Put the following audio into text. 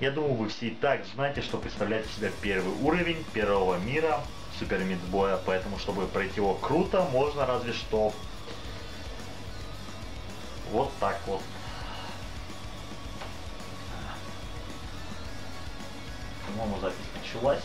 Я думаю, вы все и так знаете, что представляет из себя первый уровень первого мира Супер Мидбоя, поэтому, чтобы пройти его круто, можно разве что вот так вот. По-моему, запись началась.